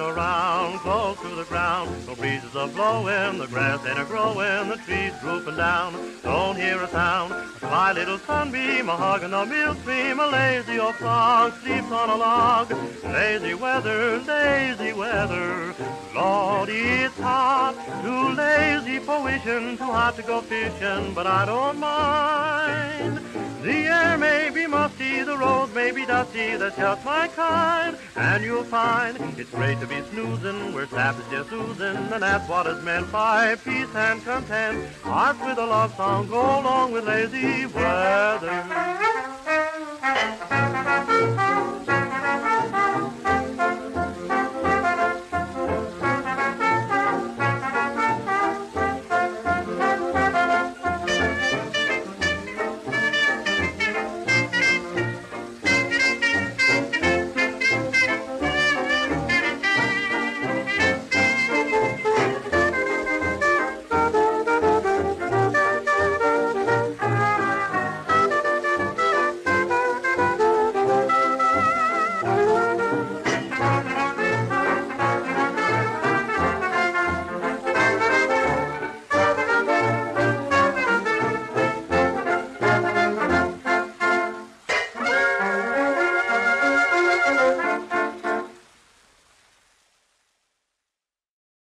around, close to the ground. No breezes are blowing, the grass ain't a growing, the trees drooping down. Don't hear a sound. My little sunbeam, a hug in the mill stream, a lazy old frog sleeps on a log. Lazy weather, lazy weather. Lord, it's hot, too lazy for wishing, too hot to go fishing, but I don't mind. The air may be musty, the roads may be dusty, that's just my kind. And you'll find it's great to be snoozing where sap is just oozing, and that's what is meant by peace and content. Hearts with a love song go along with lazy weather.